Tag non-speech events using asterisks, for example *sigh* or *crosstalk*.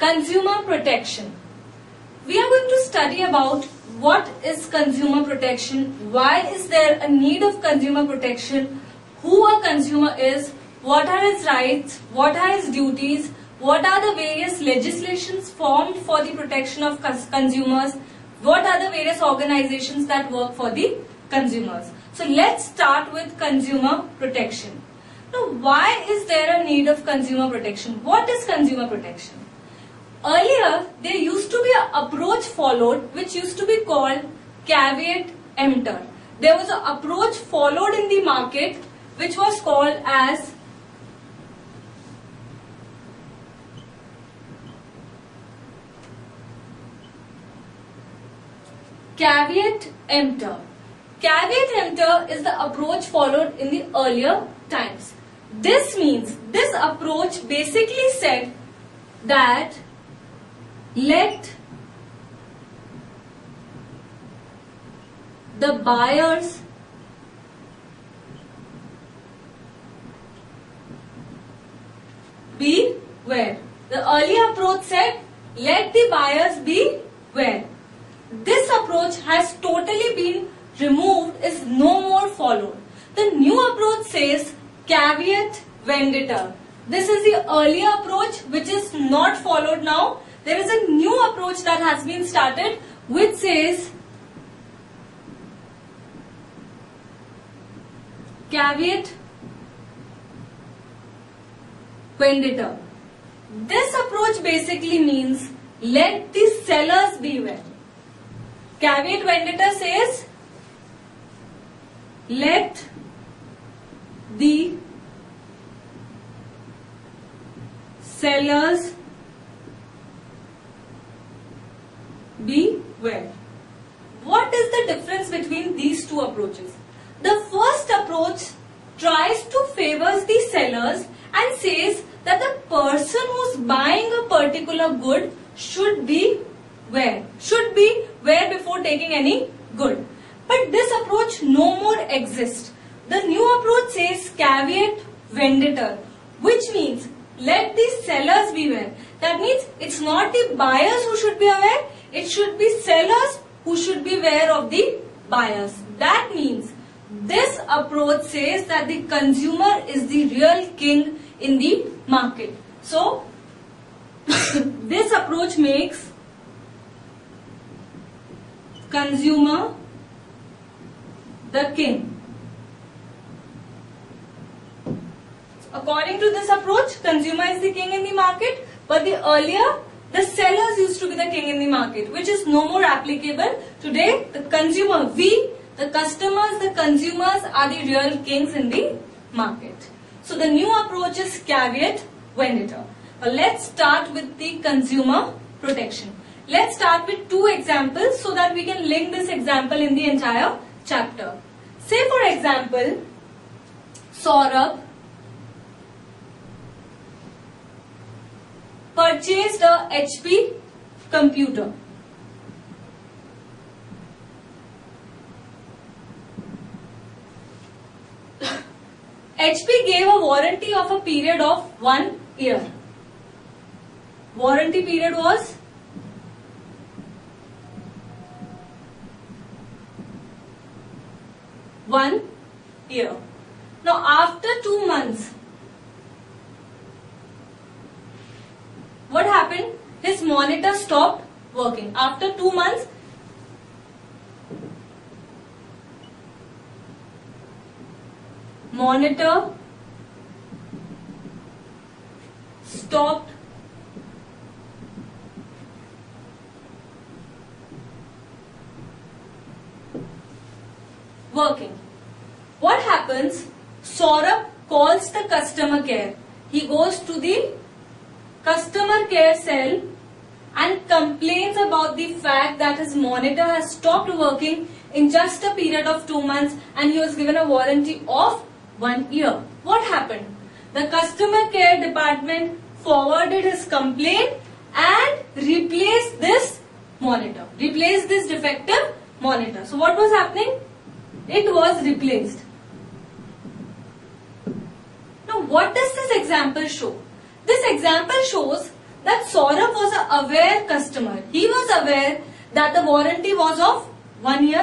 consumer protection. We are going to study about what is consumer protection, why is there a need of consumer protection, who a consumer is, what are his rights, what are his duties, what are the various legislations formed for the protection of consumers, what are the various organizations that work for the consumers. So let's start with consumer protection. Now why is there a need of consumer protection? What is consumer protection? Earlier, there used to be an approach followed which used to be called caveat emptor. There was an approach followed in the market which was called as caveat emptor. Caveat emptor is the approach followed in the earlier times. This means, this approach basically said that let the buyers be where? The earlier approach said let the buyers be where? This approach has totally been removed is no more followed. The new approach says caveat venditor. This is the earlier approach which is not followed now there is a new approach that has been started which says caveat venditor. This approach basically means let the sellers beware. Caveat venditor says let the sellers Beware. What is the difference between these two approaches? The first approach tries to favors the sellers and says that the person who's buying a particular good should be where? Should be where before taking any good. But this approach no more exists. The new approach says caveat venditor, which means let the sellers beware. That means it's not the buyers who should be aware, it should be sellers who should be aware of the buyers. That means this approach says that the consumer is the real king in the market. So, *laughs* this approach makes consumer the king. According to this approach, consumer is the king in the market, but the earlier the sellers used to be the king in the market, which is no more applicable. Today, the consumer, we, the customers, the consumers are the real kings in the market. So the new approach is caveat venditor. Now let's start with the consumer protection. Let's start with two examples so that we can link this example in the entire chapter. Say for example, Saurabh purchased a HP computer. HP gave a warranty of a period of one year. Warranty period was one year. Now after two months, what happened? His monitor stopped working. After two months, monitor stopped working. What happens? Saurabh calls the customer care. He goes to the customer care cell and complains about the fact that his monitor has stopped working in just a period of two months and he was given a warranty of one year. What happened? The customer care department forwarded his complaint and replaced this monitor. Replaced this defective monitor. So what was happening? It was replaced. Now what does this example show? This example shows that Saurabh was a aware customer. He was aware that the warranty was of one year